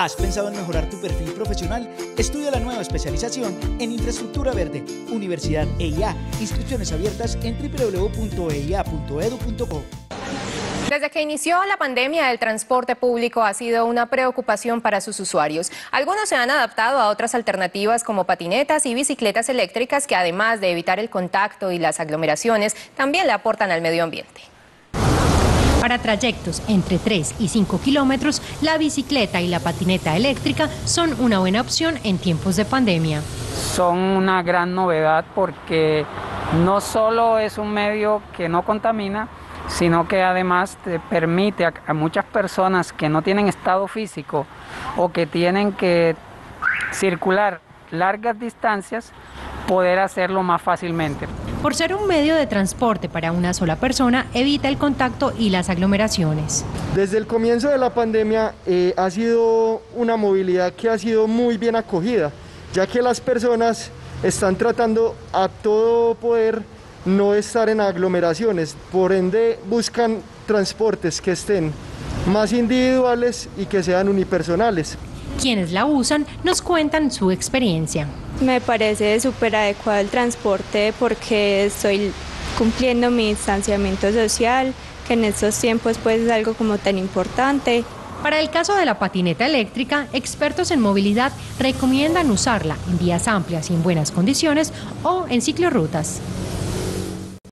¿Has pensado en mejorar tu perfil profesional? Estudia la nueva especialización en Infraestructura Verde, Universidad EIA. Inscripciones abiertas en www.eia.edu.co. Desde que inició la pandemia, el transporte público ha sido una preocupación para sus usuarios. Algunos se han adaptado a otras alternativas como patinetas y bicicletas eléctricas que además de evitar el contacto y las aglomeraciones, también le aportan al medio ambiente. Para trayectos entre 3 y 5 kilómetros, la bicicleta y la patineta eléctrica son una buena opción en tiempos de pandemia. Son una gran novedad porque no solo es un medio que no contamina, sino que además te permite a, a muchas personas que no tienen estado físico o que tienen que circular largas distancias poder hacerlo más fácilmente. Por ser un medio de transporte para una sola persona, evita el contacto y las aglomeraciones. Desde el comienzo de la pandemia eh, ha sido una movilidad que ha sido muy bien acogida, ya que las personas están tratando a todo poder no estar en aglomeraciones, por ende buscan transportes que estén más individuales y que sean unipersonales. Quienes la usan nos cuentan su experiencia. Me parece súper adecuado el transporte porque estoy cumpliendo mi distanciamiento social, que en estos tiempos pues es algo como tan importante. Para el caso de la patineta eléctrica, expertos en movilidad recomiendan usarla en vías amplias y en buenas condiciones o en ciclorrutas.